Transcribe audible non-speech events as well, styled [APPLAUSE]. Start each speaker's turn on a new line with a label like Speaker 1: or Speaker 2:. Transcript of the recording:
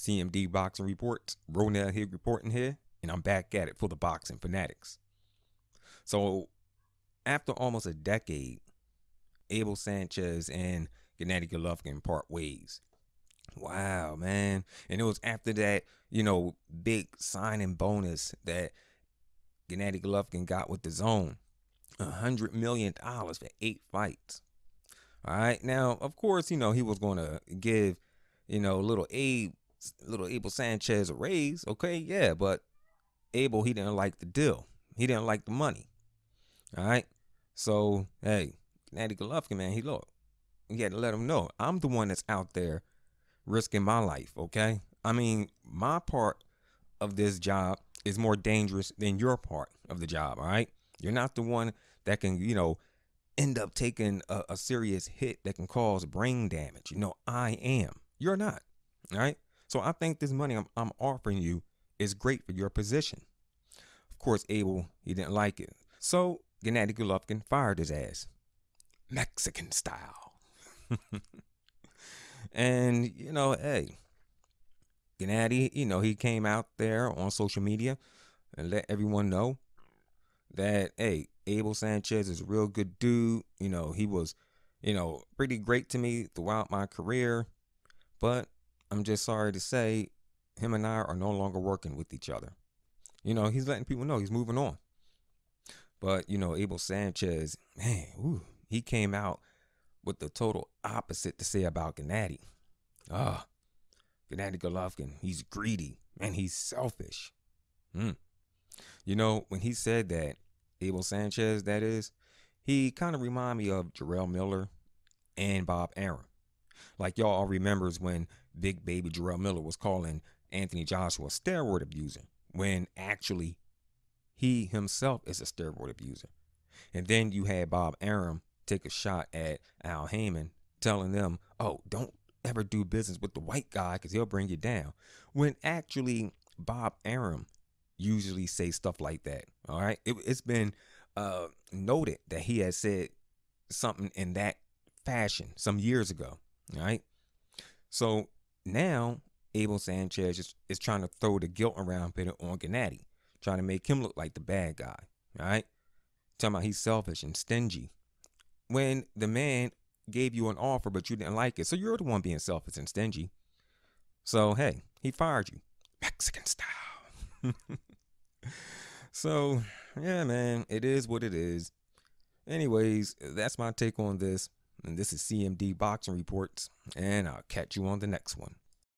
Speaker 1: CMD Boxing Reports, Ronell here reporting here, and I'm back at it for the boxing fanatics. So, after almost a decade, Abel Sanchez and Gennady Golovkin part ways. Wow, man. And it was after that, you know, big signing bonus that Gennady Golovkin got with DAZN. A hundred million dollars for eight fights. All right. Now, of course, you know, he was gonna give, you know, little Abe little Abel Sanchez a raise, okay, yeah, but Abel he didn't like the deal. He didn't like the money. All right. So hey, Natty Golovkin, man, he look. He had to let him know I'm the one that's out there risking my life. Okay. I mean, my part of this job is more dangerous than your part of the job. All right. You're not the one that can, you know, end up taking a, a serious hit that can cause brain damage. You know, I am. You're not. All right. So I think this money I'm, I'm offering you is great for your position. Of course, Abel, he didn't like it. So Gennady Golovkin fired his ass. Mexican style. [LAUGHS] and, you know, hey, Gennady, you know, he came out there on social media and let everyone know that, hey, Abel Sanchez is a real good dude. You know, he was, you know, pretty great to me throughout my career. But I'm just sorry to say, him and I are no longer working with each other. You know, he's letting people know he's moving on. But, you know, Abel Sanchez, man, ooh, he came out with the total opposite to say about Gennady. Ah, oh, Gennady Golovkin, he's greedy and he's selfish. Mm. You know, when he said that, Abel Sanchez, that is, he kind of remind me of Jarrell Miller and Bob Arum. Like y'all all remembers when Big Baby Jarrell Miller was calling Anthony Joshua a steroid abuser when actually he himself is a steroid abuser. And then you had Bob Arum take a shot at Al Haymon, telling them, oh, don't ever do business with the white guy because he'll bring you down. When actually Bob Arum usually say stuff like that. All right. It, has been uh, noted that he has said something in that fashion some years ago. Right. So now Abel Sanchez is, is trying to throw the guilt around bit on Gennady, trying to make him look like the bad guy. Right. Talking about he's selfish and stingy. When the man gave you an offer but you didn't like it. So you're the one being selfish and stingy. So hey, he fired you. Mexican style. [LAUGHS] so yeah, man, it is what it is. Anyways, that's my take on this. And this is CMD Boxing Reports, and I'll catch you on the next one.